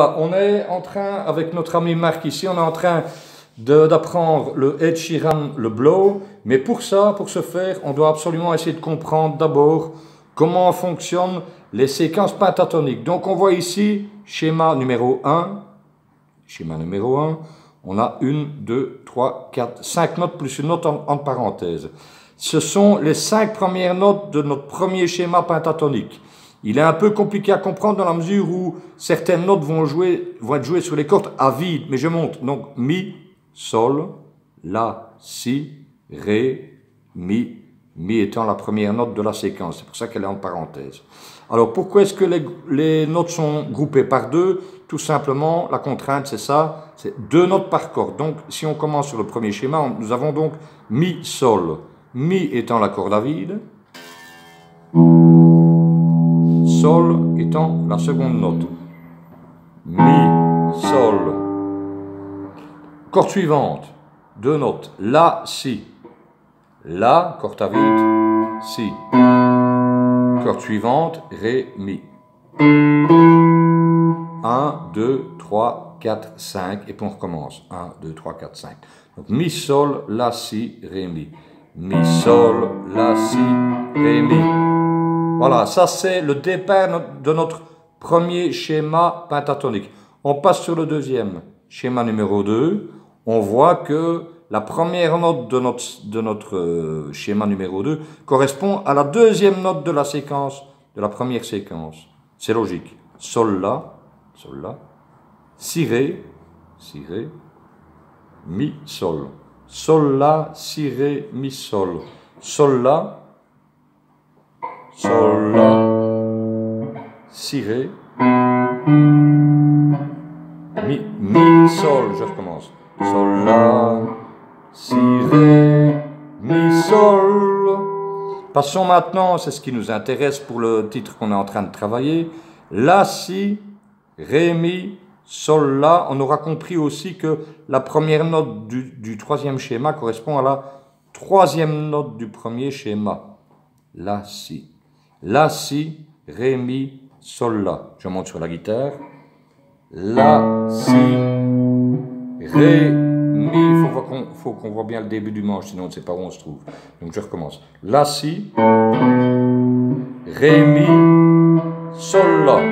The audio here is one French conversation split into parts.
On est en train, avec notre ami Marc ici, on est en train d'apprendre le Ed Sheeran, le blow. Mais pour ça, pour ce faire, on doit absolument essayer de comprendre d'abord comment fonctionnent les séquences pentatoniques. Donc on voit ici, schéma numéro 1, schéma numéro 1, on a une, deux, trois, quatre, cinq notes plus une note en, entre parenthèses. Ce sont les cinq premières notes de notre premier schéma pentatonique. Il est un peu compliqué à comprendre dans la mesure où certaines notes vont, jouer, vont être jouées sur les cordes à vide, mais je montre. Donc, mi, sol, la, si, ré, mi, mi étant la première note de la séquence. C'est pour ça qu'elle est en parenthèse. Alors, pourquoi est-ce que les, les, notes sont groupées par deux? Tout simplement, la contrainte, c'est ça, c'est deux notes par corde. Donc, si on commence sur le premier schéma, nous avons donc mi, sol. Mi étant la corde à vide. Sol étant la seconde note. Mi, Sol. Corde suivante, deux notes. La, Si. La, corde à vide, Si. Corde suivante, Ré, Mi. 1, 2, 3, 4, 5. Et puis on recommence. 1, 2, 3, 4, 5. Donc Mi, Sol, La, Si, Ré, Mi. Mi, Sol, La, Si, Ré, Mi. Voilà, ça c'est le départ de notre premier schéma pentatonique. On passe sur le deuxième, schéma numéro 2. On voit que la première note de notre, euh, schéma numéro 2 correspond à la deuxième note de la séquence, de la première séquence. C'est logique. Sol la, sol la, si ré, si ré, mi sol. Sol la, si ré, mi sol. Sol la, Sol, La, Si, Ré, Mi, Mi, Sol, je recommence. Sol, La, Si, Ré, Mi, Sol. Passons maintenant, c'est ce qui nous intéresse pour le titre qu'on est en train de travailler. La, Si, Ré, Mi, Sol, La. On aura compris aussi que la première note du, du troisième schéma correspond à la troisième note du premier schéma. La, Si. La, Si, Ré, Mi, Sol, La. Je monte sur la guitare. La, Si, Ré, Mi. Il faut, qu'on voit bien le début du manche, sinon on ne sait pas où on se trouve. Donc je recommence. La, Si, Ré, Mi, Sol, La.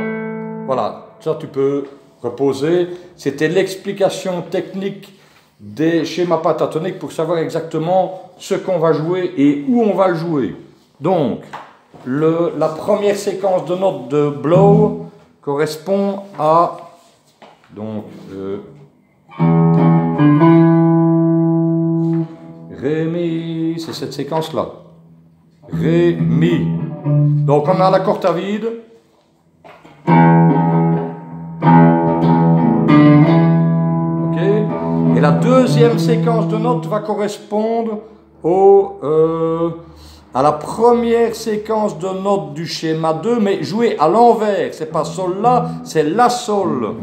Voilà, ça tu peux reposer. C'était l'explication technique des schémas pentatoniques pour savoir exactement ce qu'on va jouer et où on va le jouer. Donc, la première séquence de notes de blow correspond à donc euh, Ré, Mi, c'est cette séquence là. Ré, Mi. Donc on a la corde à vide. Ok. Et la deuxième séquence de notes va correspondre au euh, à la première séquence de notes du schéma 2, mais joué à l'envers. C'est pas sol là, c'est la sol.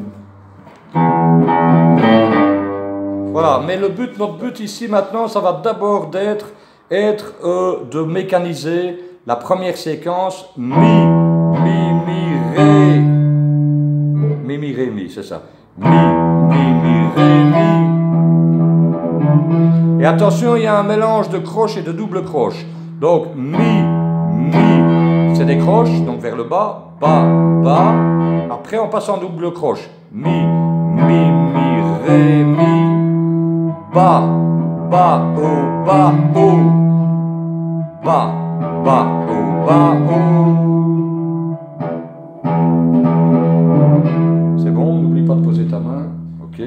Voilà, mais le but, notre but ici maintenant, ça va d'abord d'être être, euh, de mécaniser la première séquence mi, mi, mi, ré, mi, mi, ré, mi, c'est ça. Mi, mi, mi, ré, mi. Et attention, il y a un mélange de croche et de double croche. Donc, mi, mi, c'est des croches, donc vers le bas, bas, bas. Après, on passe en double croche. Mi, mi, mi, ré, mi, bas, bas, haut, bas, haut. Bas, bas, haut, bas, haut. C'est bon, n'oublie pas de poser ta main. Ok.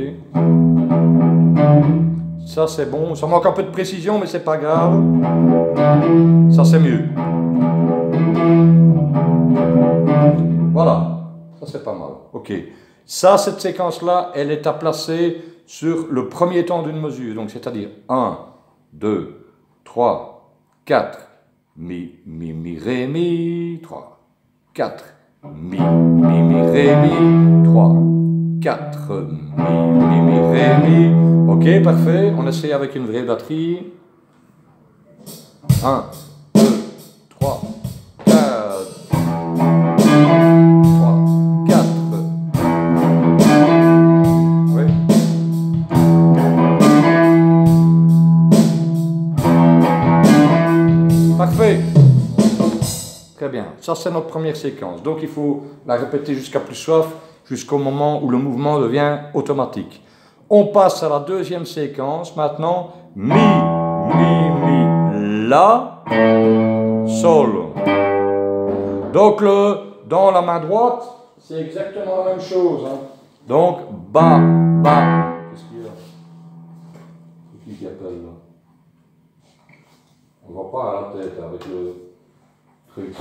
Ça c'est bon, ça manque un peu de précision mais c'est pas grave. Ça c'est mieux. Voilà, ça c'est pas mal. Ok. Ça, cette séquence-là, elle est à placer sur le premier temps d'une mesure. Donc c'est-à-dire 1, 2, 3, 4, mi, mi, mi, ré, mi, 3, 4, mi, mi, mi, ré, mi, 3, 4. Mi, mi, ré, mi. Ok, parfait. On essaie avec une vraie batterie. 1, 2, 3, 4. 3, 4. Oui. Parfait. Très bien. Ça, c'est notre première séquence. Donc, il faut la répéter jusqu'à plus soif jusqu'au moment où le mouvement devient automatique. On passe à la deuxième séquence. Maintenant, mi, mi, mi, la, sol. Donc, le, dans la main droite, c'est exactement la même chose. Hein. Donc, ba, ba. Qu'est-ce qu'il y a? On ne voit pas à la tête avec le truc.